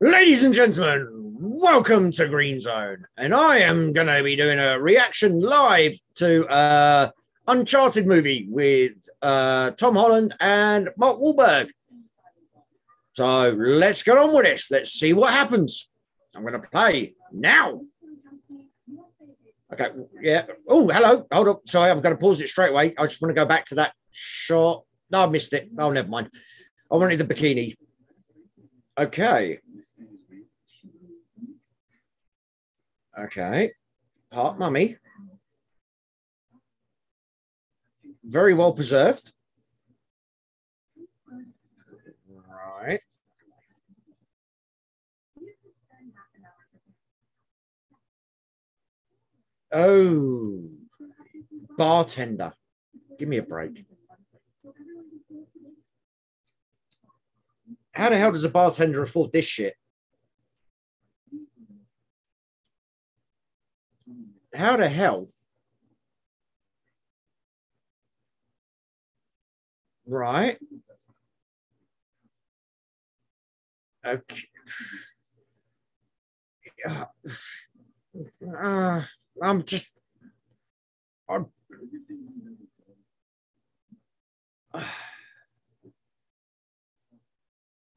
Ladies and gentlemen, welcome to Green Zone. And I am going to be doing a reaction live to uh, Uncharted movie with uh, Tom Holland and Mark Wahlberg. So let's get on with this. Let's see what happens. I'm going to play now. Okay, yeah. Oh, hello. Hold up. Sorry, I'm going to pause it straight away. I just want to go back to that shot. No, I missed it. Oh, never mind. I wanted the bikini. Okay. Okay. Part mummy. Very well preserved. Right. Oh, bartender. Give me a break. How the hell does a bartender afford this shit? How the hell? Right. Okay. Uh, I'm just. I'm, uh,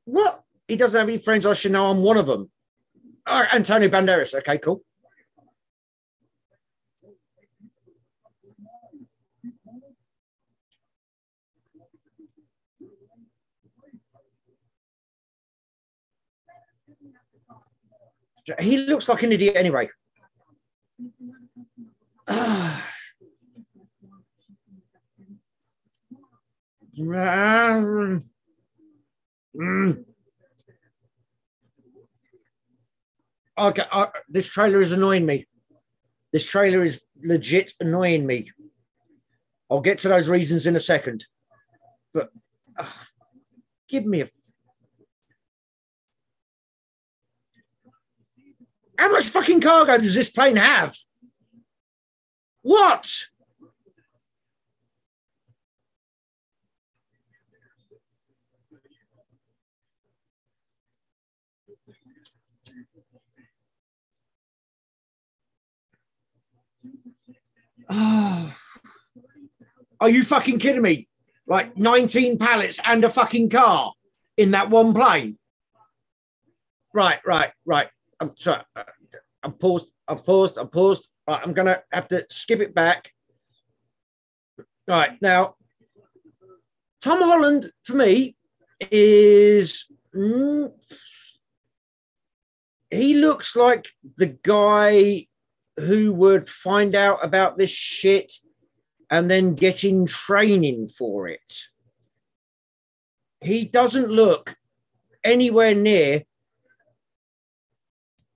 what? He doesn't have any friends. I should know I'm one of them. Oh, Antonio Banderas. Okay, cool. He looks like an idiot anyway. Mm. Okay, uh, this trailer is annoying me. This trailer is legit annoying me. I'll get to those reasons in a second. But uh, give me a How much fucking cargo does this plane have? What? Are you fucking kidding me? Like 19 pallets and a fucking car in that one plane? Right, right, right. I'm sorry. Uh, I'm paused. I've paused. I've paused. Right, I'm gonna have to skip it back. Right now, Tom Holland for me is mm, he looks like the guy who would find out about this shit and then get in training for it. He doesn't look anywhere near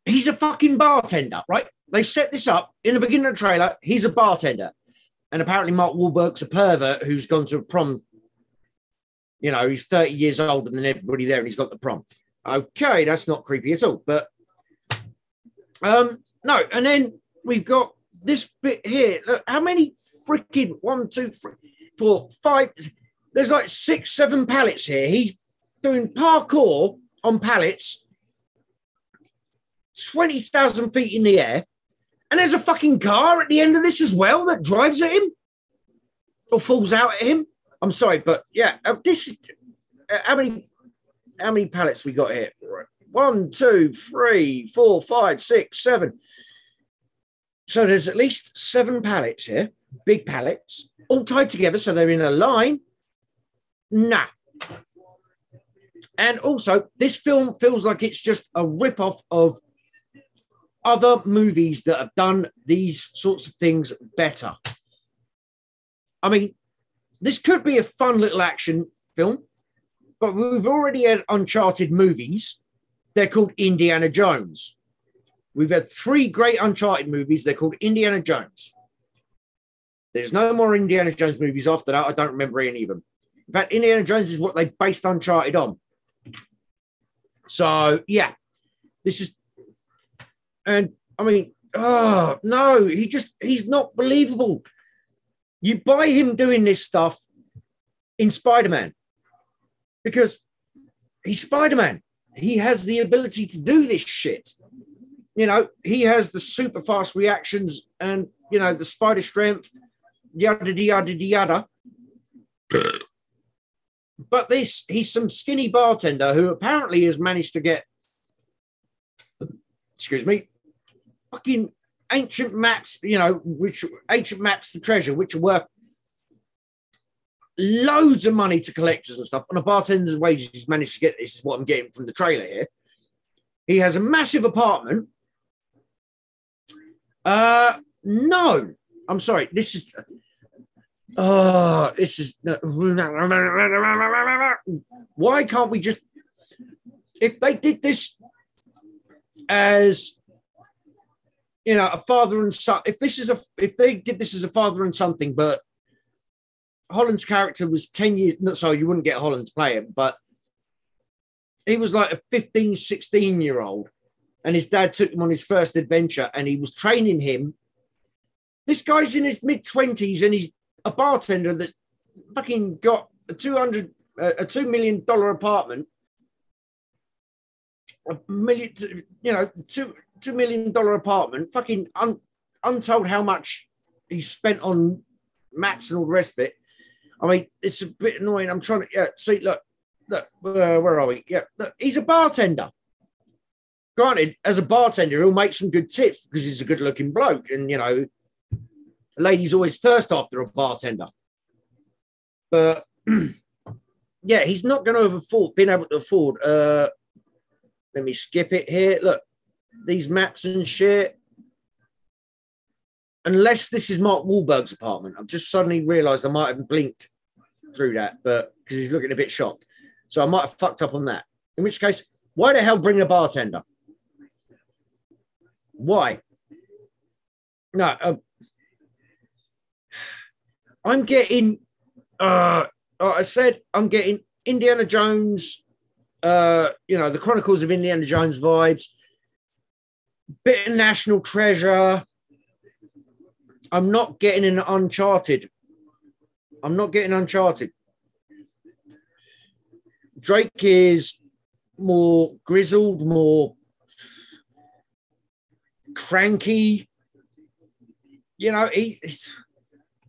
he's a fucking bartender, right? They set this up in the beginning of the trailer. He's a bartender. And apparently, Mark Wahlberg's a pervert who's gone to a prom. You know, he's 30 years older than everybody there and he's got the prom. Okay, that's not creepy at all. But um, no, and then we've got this bit here. Look, how many freaking one, two, three, four, five? There's like six, seven pallets here. He's doing parkour on pallets 20,000 feet in the air. And there's a fucking car at the end of this as well that drives at him or falls out at him. I'm sorry, but yeah, uh, this uh, how many how many pallets we got here? One, two, three, four, five, six, seven. So there's at least seven pallets here, big pallets, all tied together, so they're in a line. Nah. And also, this film feels like it's just a rip-off of other movies that have done these sorts of things better. I mean, this could be a fun little action film, but we've already had Uncharted movies. They're called Indiana Jones. We've had three great Uncharted movies. They're called Indiana Jones. There's no more Indiana Jones movies after that. I don't remember any of them. In fact, Indiana Jones is what they based Uncharted on. So, yeah, this is and I mean, oh no, he just he's not believable. You buy him doing this stuff in Spider-Man because he's Spider-Man. he has the ability to do this shit. You know, he has the super fast reactions and you know the spider strength, yada yada yada. But this, he's some skinny bartender who apparently has managed to get, excuse me, fucking ancient maps, you know, which ancient maps the treasure, which are worth loads of money to collectors and stuff. And a bartender's wages, managed to get this is what I'm getting from the trailer here. He has a massive apartment. Uh no, I'm sorry. This is oh, this is why can't we just if they did this as you know a father and son if this is a if they did this as a father and something but Holland's character was 10 years, not so you wouldn't get Holland to play him, but he was like a 15, 16 year old. And his dad took him on his first adventure and he was training him. This guy's in his mid 20s and he's a bartender that fucking got a 200, a $2 million apartment. A million, you know, two two million dollar apartment, fucking un, untold how much he spent on maps and all the rest of it. I mean, it's a bit annoying. I'm trying to yeah, see. Look, look, uh, where are we? Yeah, look, he's a bartender. Granted, as a bartender, he'll make some good tips because he's a good-looking bloke, and you know, ladies always thirst after a bartender. But yeah, he's not going to afford being able to afford. Uh, let me skip it here. Look, these maps and shit unless this is Mark Wahlberg's apartment. I've just suddenly realised I might have blinked through that, but because he's looking a bit shocked. So I might have fucked up on that. In which case, why the hell bring a bartender? Why? No, uh, I'm getting. Uh, I said I'm getting Indiana Jones. Uh, you know, the Chronicles of Indiana Jones vibes. Bit of National Treasure I'm not getting an Uncharted. I'm not getting Uncharted. Drake is more grizzled, more cranky. You know, he, he's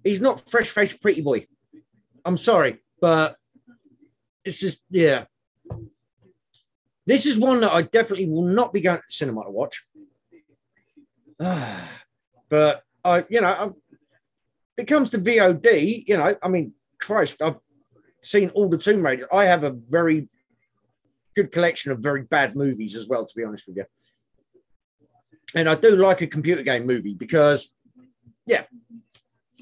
he's not fresh faced pretty boy. I'm sorry, but it's just yeah. This is one that I definitely will not be going to cinema to watch. but I, you know, it comes to VOD, you know, I mean, Christ, I've seen all the Tomb Raiders. I have a very good collection of very bad movies as well, to be honest with you. And I do like a computer game movie because, yeah,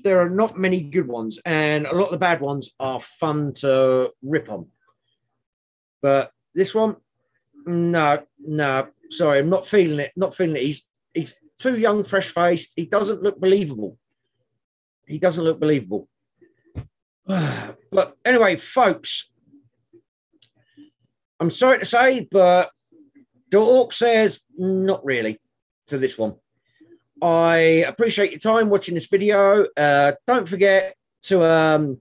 there are not many good ones, and a lot of the bad ones are fun to rip on. But this one, no, no, sorry, I'm not feeling it. Not feeling it. He's he's too young, fresh faced. He doesn't look believable. He doesn't look believable. but anyway, folks, I'm sorry to say, but Da Ork says not really to this one. I appreciate your time watching this video. Uh, don't forget to um,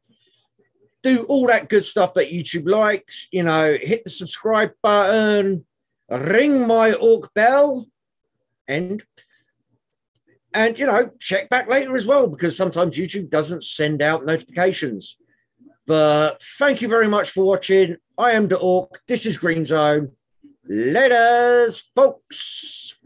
do all that good stuff that YouTube likes. You know, hit the subscribe button, ring my orc bell, and and, you know, check back later as well, because sometimes YouTube doesn't send out notifications. But thank you very much for watching. I am the Orc. This is Green Zone. Laters, folks.